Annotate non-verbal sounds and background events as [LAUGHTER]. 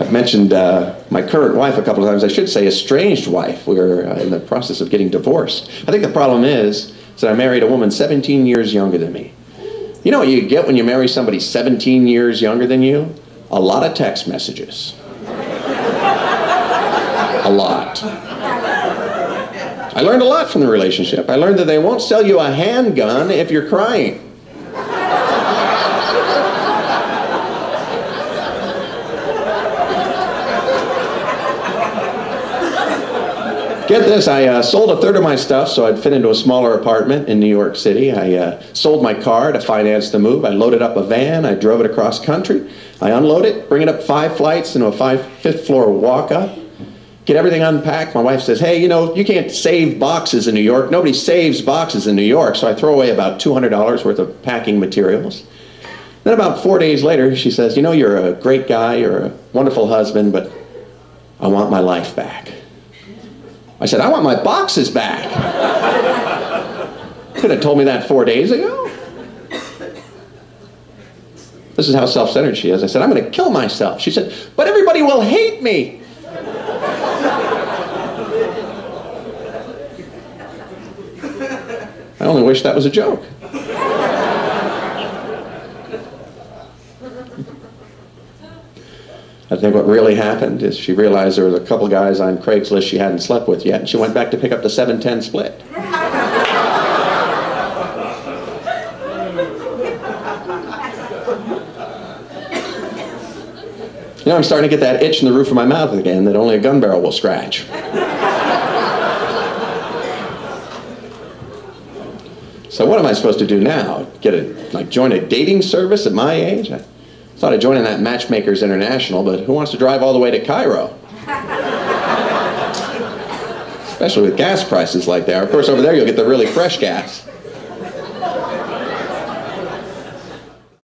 I've mentioned uh, my current wife a couple of times. I should say estranged wife. We're uh, in the process of getting divorced. I think the problem is, is that I married a woman 17 years younger than me. You know what you get when you marry somebody 17 years younger than you? A lot of text messages. a lot. I learned a lot from the relationship. I learned that they won't sell you a handgun if you're crying. Get this, I uh, sold a third of my stuff so I'd fit into a smaller apartment in New York City. I uh, sold my car to finance the move. I loaded up a van. I drove it across country. I unload it, bring it up five flights into a five, fifth floor walk up, get everything unpacked. My wife says, hey, you know, you can't save boxes in New York. Nobody saves boxes in New York. So I throw away about $200 worth of packing materials. Then about four days later, she says, you know, you're a great guy, you're a wonderful husband, but I want my life back. I said, I want my boxes back. [LAUGHS] Could have told me that four days ago. This is how self-centered she is. I said, I'm going to kill myself. She said, but everybody will hate me. [LAUGHS] I only wish that was a joke. I think what really happened is she realized there was a couple guys on Craigslist she hadn't slept with yet, and she went back to pick up the 710 split. You know, I'm starting to get that itch in the roof of my mouth again that only a gun barrel will scratch. so what am I supposed to do now? Get a, like, join a dating service at my age? I, Thought of joining that Matchmakers International, but who wants to drive all the way to Cairo? [LAUGHS] Especially with gas prices like that. Of course, over there you'll get the really fresh gas.